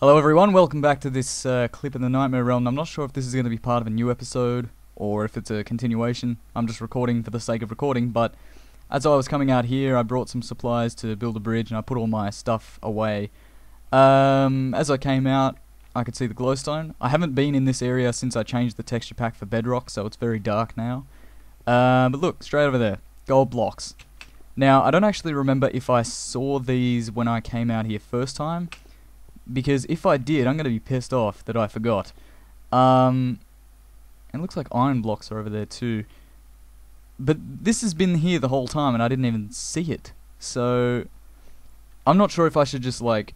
Hello everyone, welcome back to this uh, clip in the Nightmare Realm. I'm not sure if this is going to be part of a new episode or if it's a continuation. I'm just recording for the sake of recording, but as I was coming out here, I brought some supplies to build a bridge and I put all my stuff away. Um, as I came out, I could see the glowstone. I haven't been in this area since I changed the texture pack for bedrock, so it's very dark now. Uh, but look, straight over there, gold blocks. Now, I don't actually remember if I saw these when I came out here first time, because if I did, I'm going to be pissed off that I forgot. Um, it looks like iron blocks are over there too. But this has been here the whole time and I didn't even see it. So, I'm not sure if I should just like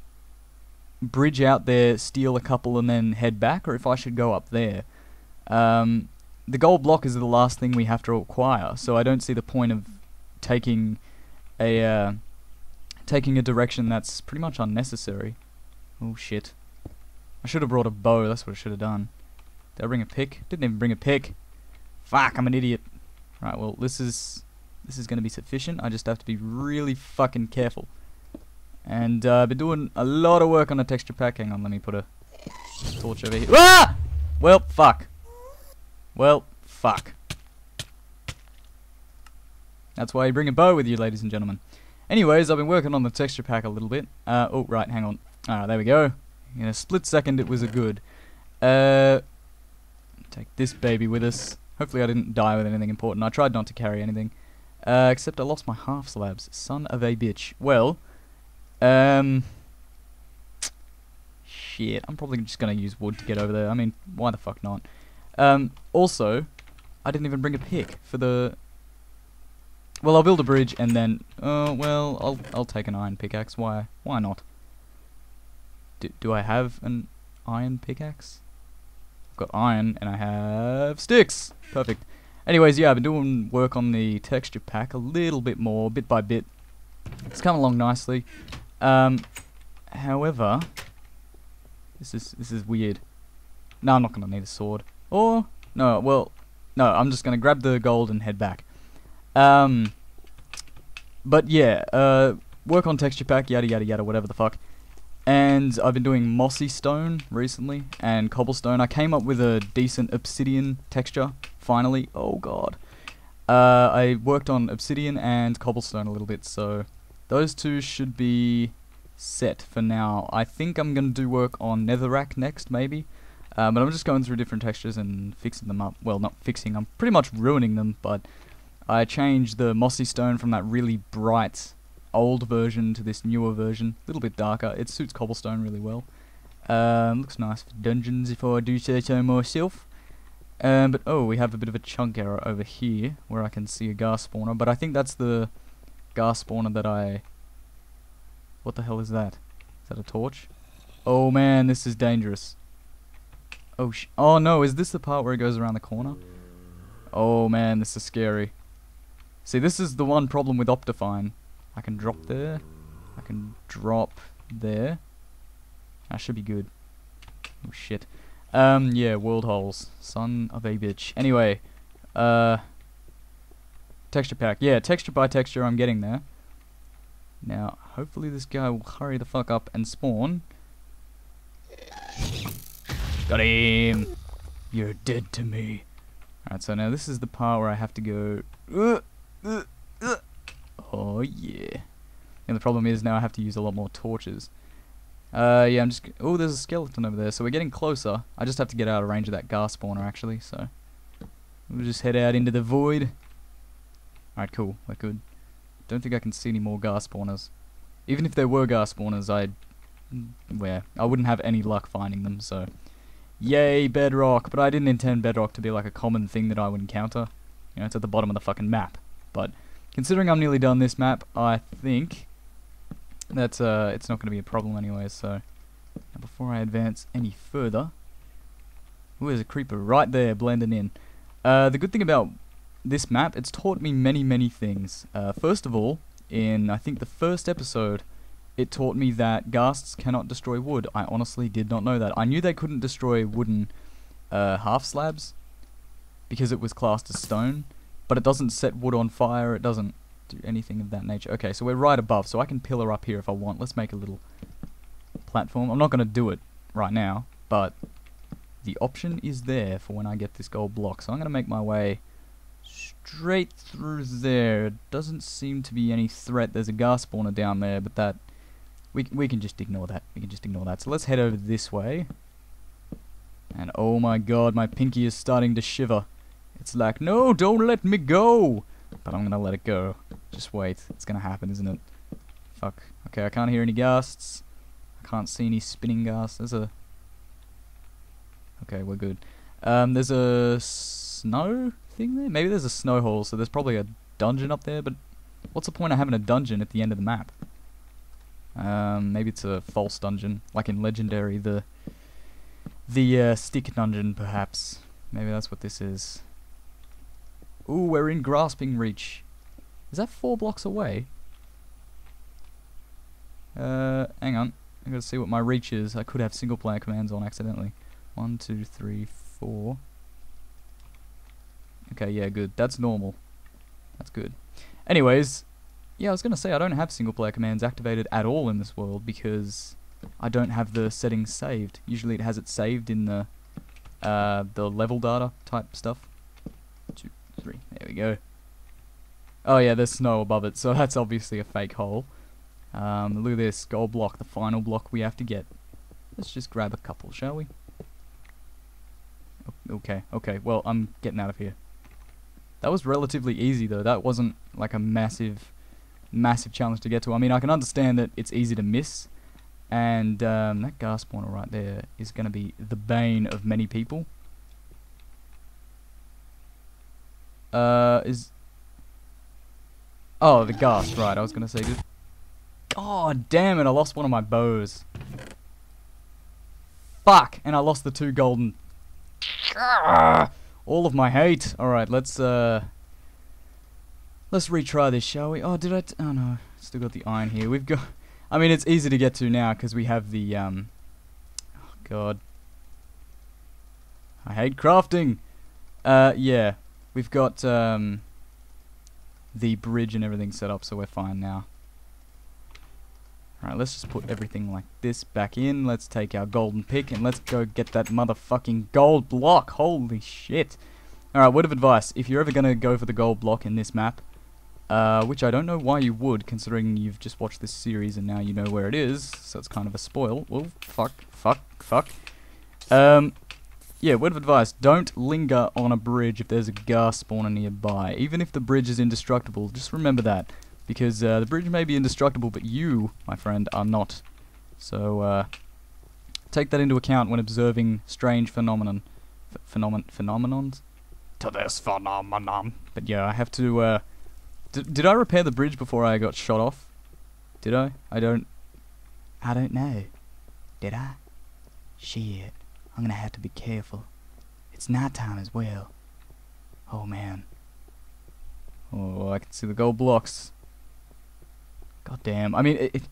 bridge out there, steal a couple and then head back, or if I should go up there. Um, the gold block is the last thing we have to acquire, so I don't see the point of taking a uh, taking a direction that's pretty much unnecessary. Oh shit. I should have brought a bow, that's what I should have done. Did I bring a pick? Didn't even bring a pick. Fuck, I'm an idiot. Right, well this is this is gonna be sufficient. I just have to be really fucking careful. And uh, I've been doing a lot of work on the texture pack. Hang on, let me put a torch over here. Ah! Well, fuck. Well, fuck. That's why you bring a bow with you, ladies and gentlemen. Anyways, I've been working on the texture pack a little bit. Uh, oh, right, hang on. Alright, there we go. In a split second, it was a good. Uh, take this baby with us. Hopefully I didn't die with anything important. I tried not to carry anything. Uh, except I lost my half slabs. Son of a bitch. Well, um... Shit, I'm probably just going to use wood to get over there. I mean, why the fuck not? Um, also, I didn't even bring a pick for the well, I'll build a bridge and then, uh, well, I'll I'll take an iron pickaxe. Why? Why not? Do do I have an iron pickaxe? I've got iron and I have sticks. Perfect. Anyways, yeah, I've been doing work on the texture pack a little bit more, bit by bit. It's come along nicely. Um, however, this is this is weird. No, I'm not gonna need a sword. Or no, well, no, I'm just gonna grab the gold and head back. Um, but yeah, uh, work on texture pack, yada yada yada, whatever the fuck. And I've been doing mossy stone recently and cobblestone. I came up with a decent obsidian texture finally. Oh god. Uh, I worked on obsidian and cobblestone a little bit, so those two should be set for now. I think I'm gonna do work on netherrack next, maybe. Uh, but I'm just going through different textures and fixing them up. Well, not fixing, I'm pretty much ruining them, but I changed the mossy stone from that really bright old version to this newer version. A little bit darker. It suits cobblestone really well. Um, looks nice for dungeons if I do say so myself. Um, but oh, we have a bit of a chunk error over here where I can see a ghast spawner. But I think that's the ghast spawner that I... What the hell is that? Is that a torch? Oh man, this is dangerous. Oh sh... Oh no, is this the part where it goes around the corner? Oh man, this is scary. See, this is the one problem with Optifine. I can drop there. I can drop there. That should be good. Oh, shit. Um, yeah, world holes. Son of a bitch. Anyway, uh... Texture pack. Yeah, texture by texture, I'm getting there. Now, hopefully this guy will hurry the fuck up and spawn. Got him! You're dead to me. Alright, so now this is the part where I have to go... Uh, Oh yeah. And the problem is now I have to use a lot more torches. Uh, yeah, I'm just... Oh, there's a skeleton over there, so we're getting closer. I just have to get out of range of that ghast spawner, actually, so... We'll just head out into the void. Alright, cool. We're good. Don't think I can see any more ghast spawners. Even if there were ghast spawners, I'd... Where? I wouldn't have any luck finding them, so... Yay, bedrock! But I didn't intend bedrock to be like a common thing that I would encounter. You know, it's at the bottom of the fucking map. But considering I'm nearly done this map, I think that uh, it's not going to be a problem anyway. So before I advance any further, ooh, there's a creeper right there blending in. Uh, the good thing about this map, it's taught me many, many things. Uh, first of all, in I think the first episode, it taught me that ghasts cannot destroy wood. I honestly did not know that. I knew they couldn't destroy wooden uh, half slabs because it was classed as stone, but it doesn't set wood on fire, it doesn't do anything of that nature. Okay, so we're right above, so I can pillar up here if I want. Let's make a little platform. I'm not going to do it, right now, but the option is there for when I get this gold block. So I'm going to make my way straight through there. It doesn't seem to be any threat. There's a ghast spawner down there, but that we we can just ignore that. We can just ignore that. So let's head over this way. And oh my god, my pinky is starting to shiver. It's like, no, don't let me go. But I'm gonna let it go. Just wait. It's gonna happen, isn't it? Fuck. Okay, I can't hear any ghasts. I can't see any spinning ghasts. There's a... Okay, we're good. Um, there's a snow thing there? Maybe there's a snow hole, so there's probably a dungeon up there, but what's the point of having a dungeon at the end of the map? Um, maybe it's a false dungeon, like in Legendary, the the uh, stick dungeon, perhaps. Maybe that's what this is. Ooh, we're in grasping reach. Is that four blocks away? Uh, hang on. I gotta see what my reach is. I could have single player commands on accidentally. One, two, three, four. Okay, yeah, good. That's normal. That's good. Anyways, yeah, I was gonna say I don't have single player commands activated at all in this world because I don't have the settings saved. Usually it has it saved in the uh, the level data type stuff. Three, there we go. Oh yeah, there's snow above it, so that's obviously a fake hole. Um, look at this, gold block, the final block we have to get. Let's just grab a couple, shall we? Okay, okay, well, I'm getting out of here. That was relatively easy though, that wasn't like a massive, massive challenge to get to. I mean, I can understand that it's easy to miss, and um, that ghast spawner right there is going to be the bane of many people. Uh, is... Oh, the ghast, right, I was going to say... God damn it, I lost one of my bows. Fuck, and I lost the two golden... All of my hate. Alright, let's, uh... Let's retry this, shall we? Oh, did I... oh, no. Still got the iron here. We've got... I mean, it's easy to get to now because we have the, um... Oh, God. I hate crafting! Uh, yeah. We've got, um... The bridge and everything set up, so we're fine now. Alright, let's just put everything like this back in. Let's take our golden pick and let's go get that motherfucking gold block. Holy shit. Alright, word of advice. If you're ever going to go for the gold block in this map, uh, which I don't know why you would, considering you've just watched this series and now you know where it is, so it's kind of a spoil. Well, fuck, fuck, fuck. Um, yeah, word of advice, don't linger on a bridge if there's a ghast spawner nearby. Even if the bridge is indestructible, just remember that. Because uh, the bridge may be indestructible, but you, my friend, are not. So, uh, take that into account when observing strange phenomenon. phenomenon phenomenons? To this phenomenon. But yeah, I have to, uh, did I repair the bridge before I got shot off? Did I? I don't... I don't know. Did I? Shit. I'm gonna have to be careful. It's nighttime as well. Oh man. Oh, I can see the gold blocks. God damn. I mean, it, it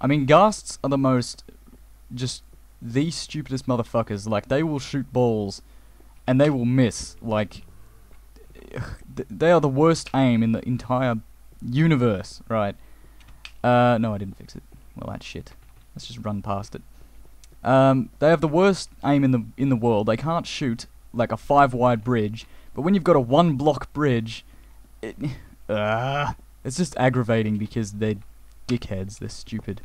I mean, ghasts are the most just the stupidest motherfuckers. Like, they will shoot balls and they will miss. Like, they are the worst aim in the entire universe, right? Uh, no, I didn't fix it. Well, that's shit. Let's just run past it. Um, they have the worst aim in the in the world. They can't shoot like a five wide bridge, but when you've got a one block bridge, it, uh, it's just aggravating because they're dickheads. They're stupid.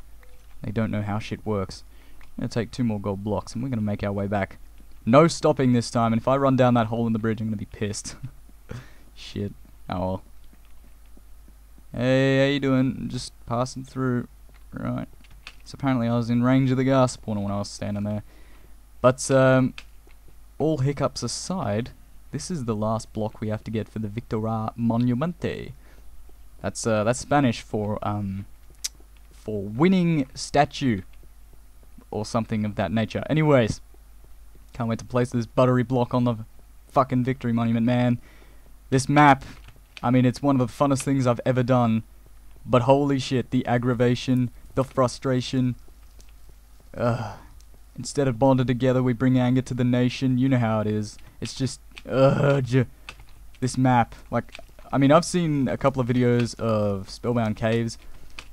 They don't know how shit works. I'm gonna take two more gold blocks and we're gonna make our way back. No stopping this time, and if I run down that hole in the bridge, I'm gonna be pissed. Shit. Oh well. Hey, how you doing? Just passing through. Right. So apparently I was in range of the ghast spawner when I was standing there. But, um, all hiccups aside, this is the last block we have to get for the Victoria Monumente. That's, uh, that's Spanish for, um, for winning statue. Or something of that nature. Anyways, can't wait to place this buttery block on the fucking victory monument, man. This map, I mean, it's one of the funnest things I've ever done. But holy shit, the aggravation, the frustration. Ugh. Instead of bonding together, we bring anger to the nation. You know how it is. It's just, ugh. This map, like, I mean, I've seen a couple of videos of Spellbound Caves,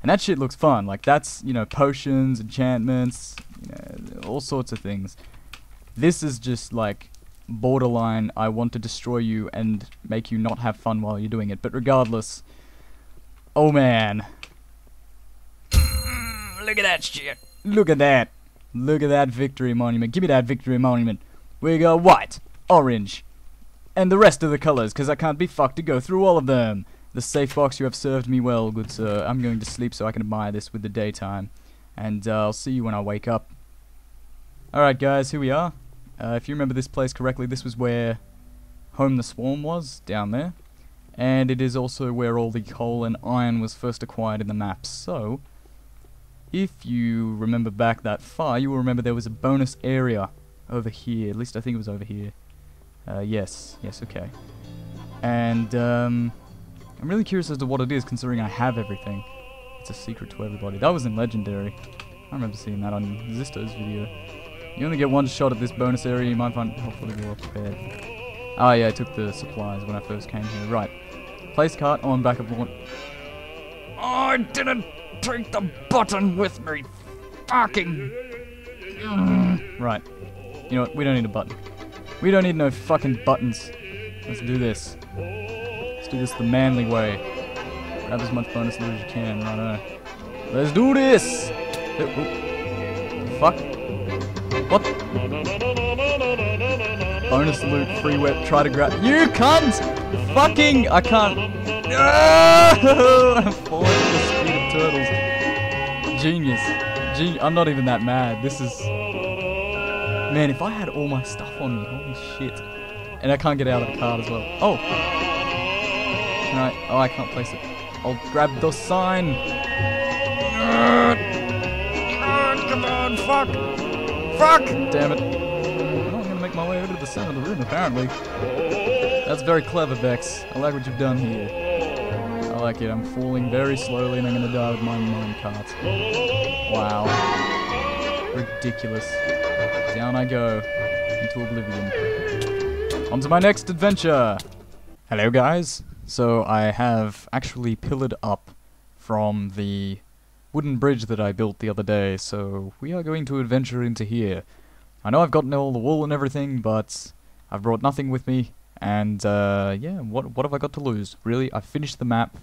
And that shit looks fun. Like that's you know potions, enchantments, you know, all sorts of things. This is just like borderline. I want to destroy you and make you not have fun while you're doing it. But regardless, oh man, look at that shit. Look at that. Look at that victory monument. Give me that victory monument. We got white, orange, and the rest of the colors, because I can't be fucked to go through all of them. The safe box, you have served me well, good sir. I'm going to sleep so I can admire this with the daytime. And uh, I'll see you when I wake up. Alright guys, here we are. Uh, if you remember this place correctly, this was where Home the Swarm was, down there. And it is also where all the coal and iron was first acquired in the map. So, if you remember back that far, you will remember there was a bonus area over here. At least I think it was over here. Uh, yes, yes, okay. And, um, I'm really curious as to what it is, considering I have everything. It's a secret to everybody. That was in Legendary. I remember seeing that on Zisteau's video. You only get one shot at this bonus area, you might find helpful to hopefully well prepared. Oh yeah, I took the supplies when I first came here. Right. Place cart on back of launch. I didn't take the button with me. Fucking. Mm. Right. You know what? We don't need a button. We don't need no fucking buttons. Let's do this Let's do this the manly way. Grab as much bonus loot as you can. Right, Let's do this! Fuck. What? Bonus loot, free whip, try to grab- You cunt! Fucking- I can't-! I'm falling at the speed of turtles. Genius. Gen I'm not even that mad. This is... Man, if I had all my stuff on me, holy shit. And I can't get out of the card as well. Oh! Can I? Oh, I can't place it. I'll grab the sign. come on, fuck! Fuck! Damn it. I'm not gonna make my way over to the center of the room, apparently. That's very clever, Vechs. I like what you've done here. Like it. I'm falling very slowly and I'm gonna die with my mine cart. Wow. Ridiculous. Down I go. Into oblivion. On to my next adventure! Hello, guys. So I have actually pillared up from the wooden bridge that I built the other day, so we are going to adventure into here. I know I've gotten all the wool and everything, but I've brought nothing with me, and uh, yeah, what, what have I got to lose? Really, I've finished the map,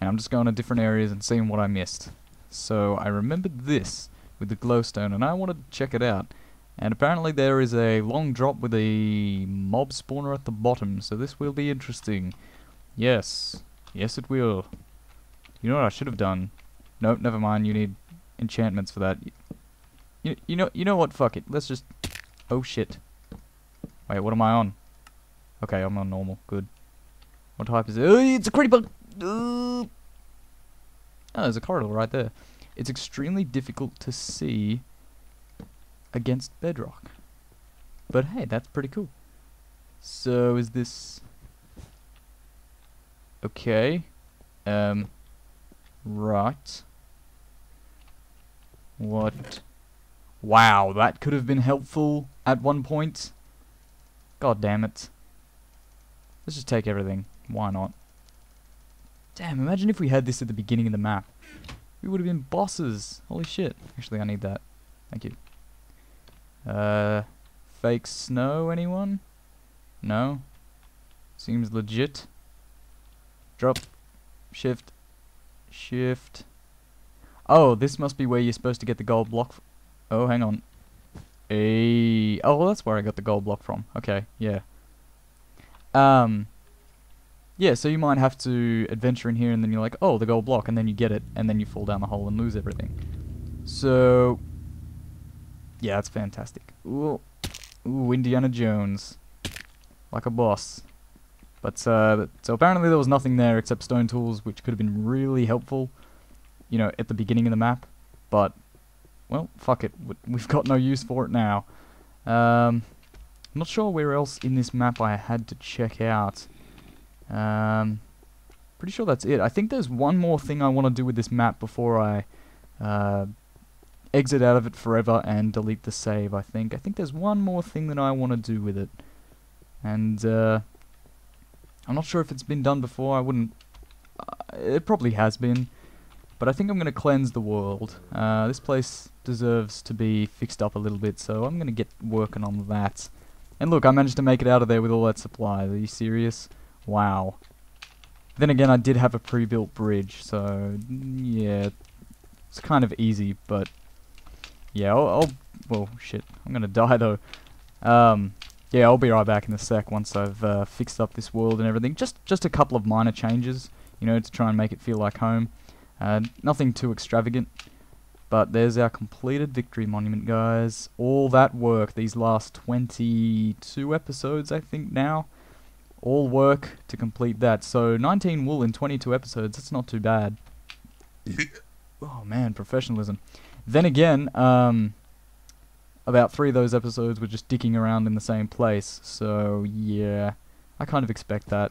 and I'm just going to different areas and seeing what I missed. So I remembered this with the glowstone, and I wanted to check it out. And apparently there is a long drop with a mob spawner at the bottom, so this will be interesting. Yes. Yes, it will. You know what I should have done? Nope, never mind. You need enchantments for that. You, you know you know what? Fuck it. Let's just... Oh, shit. Wait, what am I on? Okay, I'm on normal. Good. What type is it? Oh, it's a creeper! Oh, there's a corridor right there. It's extremely difficult to see against bedrock. But hey, that's pretty cool. So, is this... Okay. Um. Right. What? Wow, that could have been helpful at one point. God damn it. Let's just take everything. Why not? Damn, imagine if we had this at the beginning of the map. We would have been bosses. Holy shit. Actually, I need that. Thank you. Uh, fake snow, anyone? No? Seems legit. Drop. Shift. Shift. Oh, this must be where you're supposed to get the gold block. oh, hang on. A. Oh, that's where I got the gold block from. Okay, yeah. Um. Yeah, so you might have to adventure in here, and then you're like, oh, the gold block, and then you get it, and then you fall down the hole and lose everything. So. Yeah, that's fantastic. Ooh. Ooh, Indiana Jones. Like a boss. But, uh, so apparently there was nothing there except stone tools, which could have been really helpful, you know, at the beginning of the map. But, well, fuck it. We've got no use for it now. Um, I'm not sure where else in this map I had to check out. Um, pretty sure that's it. I think there's one more thing I want to do with this map before I uh, exit out of it forever and delete the save, I think. I think there's one more thing that I want to do with it. And, uh, I'm not sure if it's been done before. I wouldn't... Uh, it probably has been. But I think I'm going to cleanse the world. Uh, this place deserves to be fixed up a little bit, so I'm going to get working on that. And look, I managed to make it out of there with all that supply. Are you serious? Wow. Then again, I did have a pre-built bridge, so yeah, it's kind of easy, but yeah, I'll, I'll well, shit, I'm gonna die though. Um, yeah, I'll be right back in a sec once I've uh, fixed up this world and everything. Just, just a couple of minor changes, you know, to try and make it feel like home. Uh, nothing too extravagant. But there's our completed victory monument, guys. All that work, these last 22 episodes, I think now, all work to complete that. So 19 wool in 22 episodes, that's not too bad. oh man, professionalism. Then again, um, about three of those episodes were just dicking around in the same place. So yeah, I kind of expect that.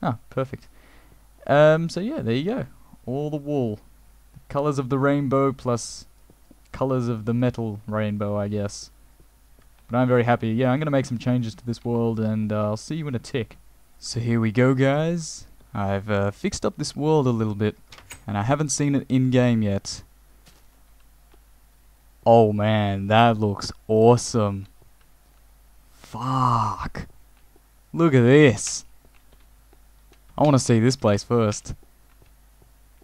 Ah, perfect. Um, so yeah, there you go. All the wool. Colors of the rainbow plus colors of the metal rainbow, I guess. But I'm very happy. Yeah, I'm going to make some changes to this world, and uh, I'll see you in a tick. So here we go, guys. I've uh, fixed up this world a little bit, and I haven't seen it in-game yet. Oh man, that looks awesome. Fuck. Look at this. I want to see this place first.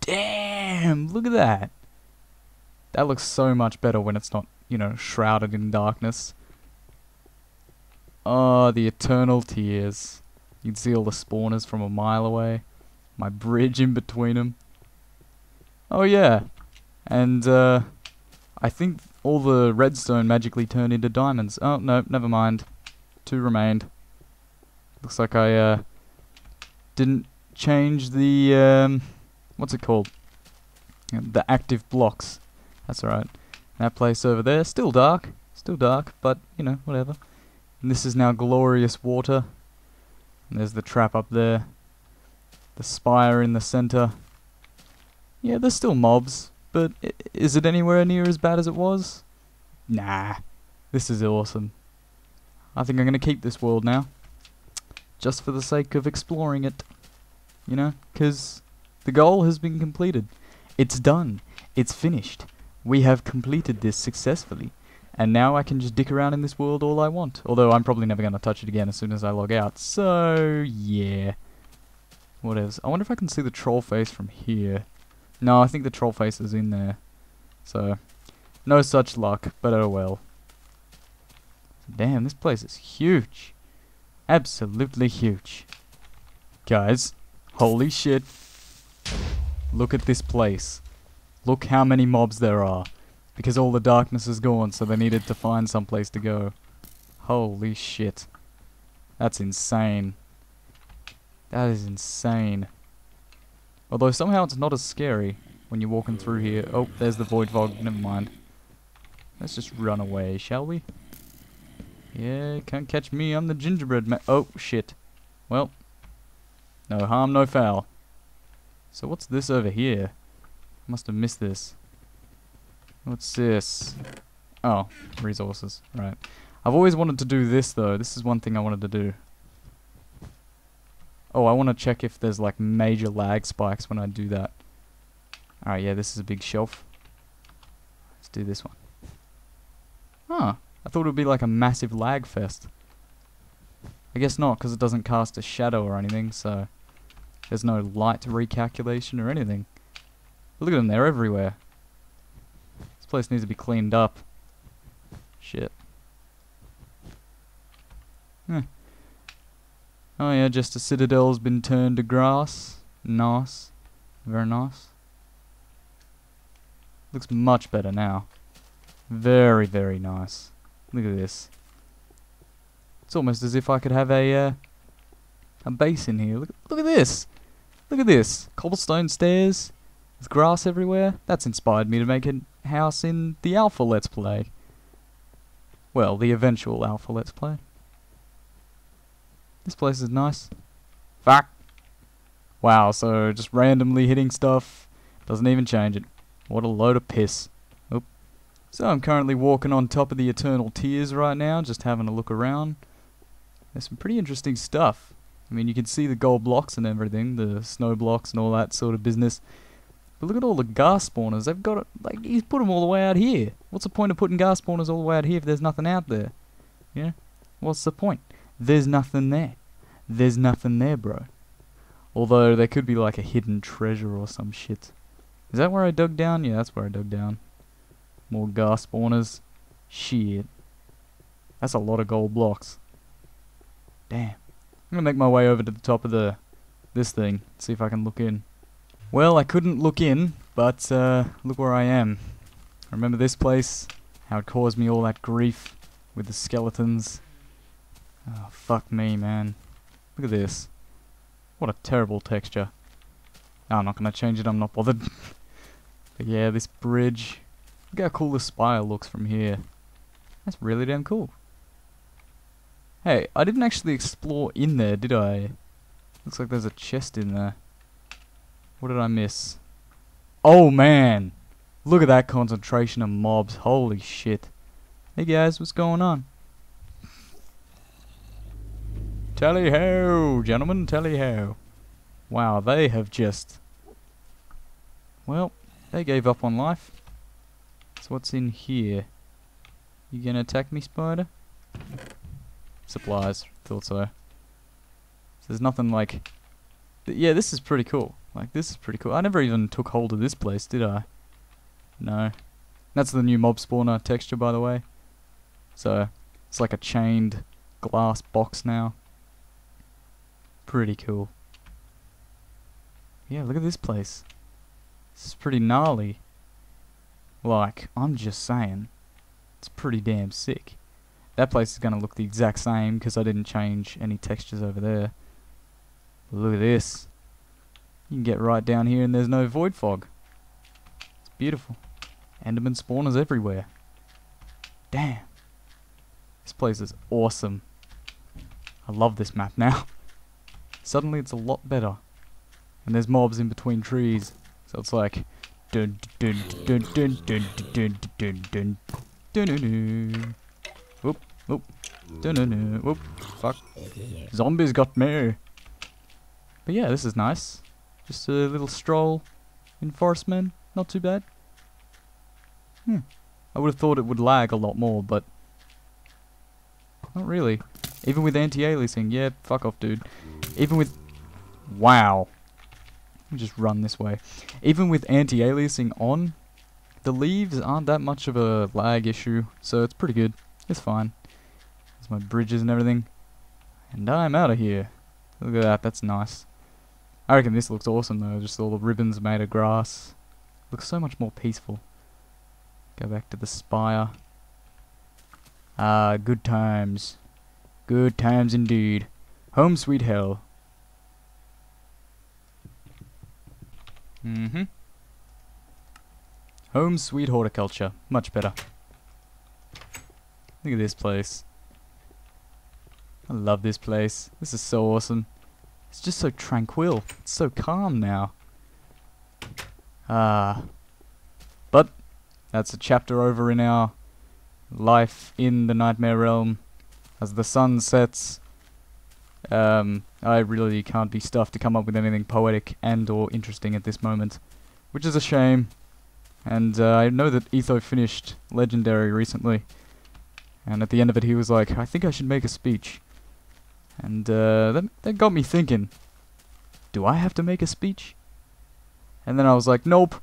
Damn, look at that. That looks so much better when it's not, you know, shrouded in darkness. Oh, the eternal tears. You can see all the spawners from a mile away. My bridge in between them. Oh yeah. And, uh, I think all the redstone magically turned into diamonds. Oh, no, never mind. Two remained. Looks like I, uh, didn't change the, um, what's it called? The active blocks. That's alright. That place over there, still dark. Still dark, but, you know, whatever. And this is now glorious water. And there's the trap up there. The spire in the center. Yeah, there's still mobs, but is it anywhere near as bad as it was? Nah. This is awesome. I think I'm going to keep this world now. Just for the sake of exploring it. You know? Because the goal has been completed. It's done. It's finished. We have completed this successfully. And now I can just dick around in this world all I want. Although I'm probably never going to touch it again as soon as I log out. So, yeah. What else? I wonder if I can see the troll face from here. No, I think the troll face is in there. So, no such luck, but oh well. Damn, this place is huge. Absolutely huge. Guys, holy shit. Look at this place. Look how many mobs there are. Because all the darkness is gone, so they needed to find some place to go. Holy shit. That's insane. That is insane. Although somehow it's not as scary when you're walking through here. Oh, there's the Void Fog. Never mind. Let's just run away, shall we? Yeah, can't catch me. I'm the gingerbread man. Oh, shit. Well, no harm, no foul. So what's this over here? Must have missed this. What's this? Oh, resources. Right. I've always wanted to do this, though. This is one thing I wanted to do. Oh, I want to check if there's, like, major lag spikes when I do that. Alright, yeah, this is a big shelf. Let's do this one. Huh. I thought it would be like a massive lag fest. I guess not, because it doesn't cast a shadow or anything, so... There's no light recalculation or anything. Look at them, they're everywhere. This place needs to be cleaned up. Shit. Huh. Oh yeah, just a citadel's been turned to grass. Nice. Very nice. Looks much better now. Very, very nice. Look at this. It's almost as if I could have a uh, a base in here. Look, look at this. Look at this. Cobblestone stairs. With grass everywhere. That's inspired me to make a house in the Alpha Let's Play. Well, the eventual Alpha Let's Play. This place is nice. Fuck. Wow, so just randomly hitting stuff doesn't even change it. What a load of piss. Oop. So I'm currently walking on top of the Eternal Tears right now, just having a look around. There's some pretty interesting stuff. I mean, you can see the gold blocks and everything, the snow blocks and all that sort of business. But look at all the ghast spawners. They've got it, like, he's put them all the way out here. What's the point of putting ghast spawners all the way out here if there's nothing out there? Yeah? What's the point? There's nothing there. There's nothing there, bro. Although there could be like a hidden treasure or some shit. Is that where I dug down? Yeah, that's where I dug down. More ghast spawners. Shit. That's a lot of gold blocks. Damn. I'm gonna make my way over to the top of the this thing, see if I can look in. Well, I couldn't look in, but uh, look where I am. Remember this place? How it caused me all that grief with the skeletons. Oh, fuck me, man. Look at this. What a terrible texture. Oh, I'm not gonna change it, I'm not bothered. but yeah, this bridge. Look how cool the spire looks from here. That's really damn cool. Hey, I didn't actually explore in there, did I? Looks like there's a chest in there. What did I miss? Oh man! Look at that concentration of mobs. Holy shit. Hey guys, what's going on? Tally ho, gentlemen, tally ho. Wow, they have just... Well, they gave up on life. So what's in here? You gonna attack me, spider? Supplies. Thought so. so there's nothing like... Yeah, this is pretty cool. Like, this is pretty cool. I never even took hold of this place, did I? No. That's the new mob spawner texture, by the way. So, it's like a chained glass box now. Pretty cool. Yeah, look at this place. This is pretty gnarly. Like, I'm just saying. It's pretty damn sick. That place is going to look the exact same because I didn't change any textures over there. Look at this. You can get right down here and there's no void fog. It's beautiful. Enderman spawners everywhere. Damn. This place is awesome. I love this map now. Suddenly it's a lot better. And there's mobs in between trees. So it's like dun dun dun dun dun dun dun dun dun dun dun. Dun dun dun whoop. Fuck. Zombies got me. But yeah, this is nice. Just a little stroll in Forest Man. Not too bad. Hmm. I would have thought it would lag a lot more, but not really. Even with anti-aliasing, yeah, fuck off, dude. Even with... Wow. Let me just run this way. Even with anti-aliasing on, the leaves aren't that much of a lag issue, so it's pretty good. It's fine. My bridges and everything. And I'm out of here. Look at that, that's nice. I reckon this looks awesome though, just all the ribbons made of grass. Looks so much more peaceful. Go back to the spire. Ah, good times. Good times indeed. Home sweet hell. Mm-hmm. Home sweet horticulture. Much better. Look at this place. I love this place. This is so awesome. It's just so tranquil. It's so calm now. Ah. But, that's a chapter over in our life in the Nightmare Realm. As the sun sets, um, I really can't be stuffed to come up with anything poetic and or interesting at this moment. Which is a shame. And uh, I know that Etho finished Legendary recently. And at the end of it he was like, I think I should make a speech. And uh, that, that got me thinking, do I have to make a speech? And then I was like, nope,